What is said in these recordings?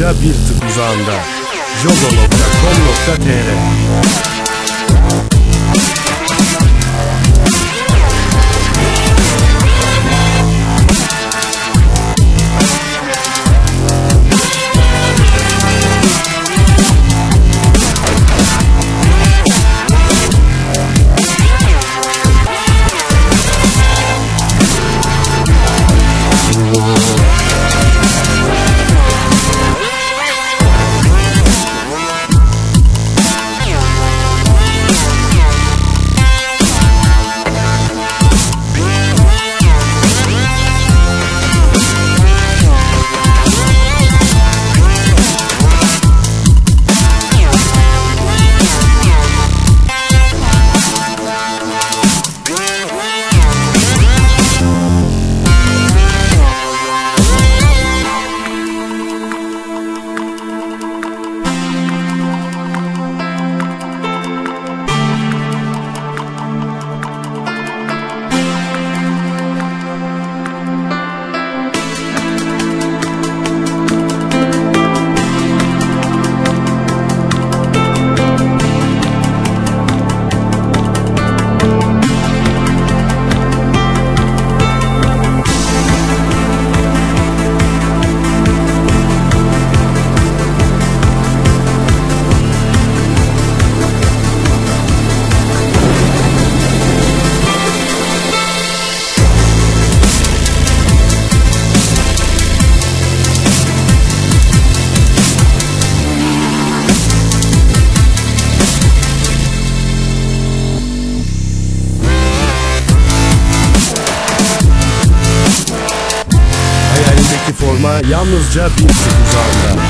yalnızca bir tık uzağında. jogo.com.tr yalnızca bir tık uzağında.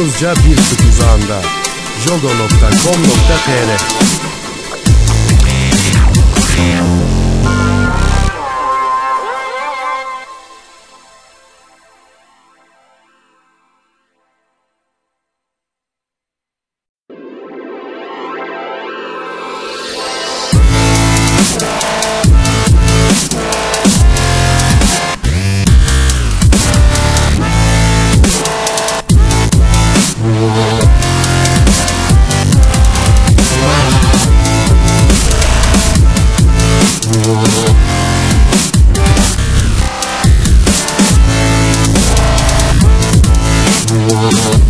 Yalnızca bir tık uzağında. jogo.com.tr Mm-hmm.